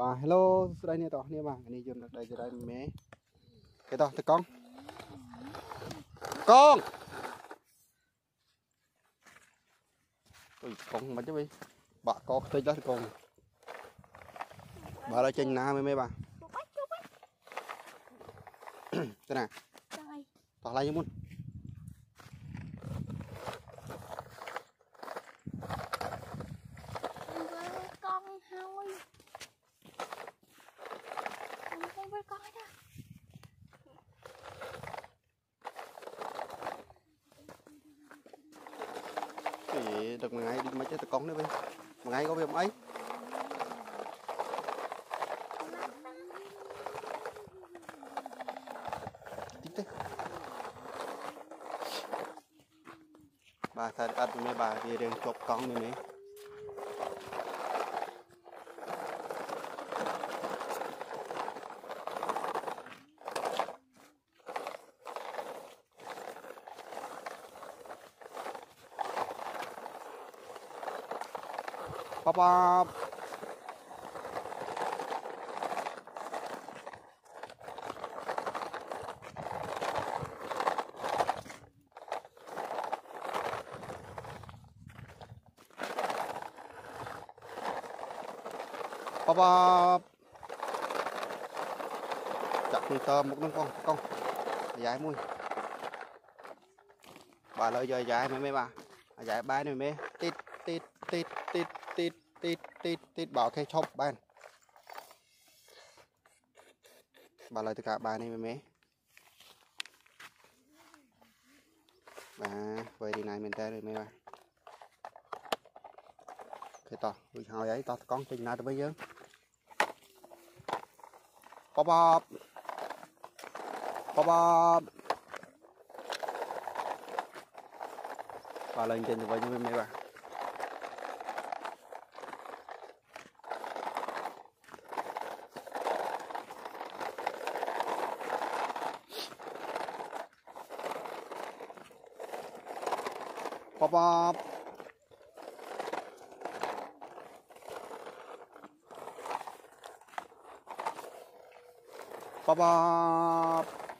បាទ hello ស្ដីនេះតោះគ្នាបាទនេះយន្តដឹកដីចរៃមេគេតោះតកងកងអុយកងមិនទេវិញបាក់កខ្ទេចដល់កងបើឡើយចេញណាមេមេបាទទៅណា trời តោះឡាយមុន Vậy được ngày đi mấy cái tờ con nữa đi Một ngày có việc ấy Tiếp đi Bà thật ạch mấy bà đi đường chụp con như này pop pop. Pop pop. Chặt tôm một con con con. Dài mui. Bà lời giờ dài mấy mấy bà. Dài ba này mấy tít tít tít tít. ទីតទីតទីតទីតបើអូខេឈប់បានបាទឡើយទៅការបាននេះមែនទេបាទ very nice មែនតើមែនបាទគេតោះរួចហើយហើយតោះកង់ចេញណាទៅវិញយើងបបបបបបបាទឡើងចេញទៅវិញមែនទេបាទ pop. Pop, pop.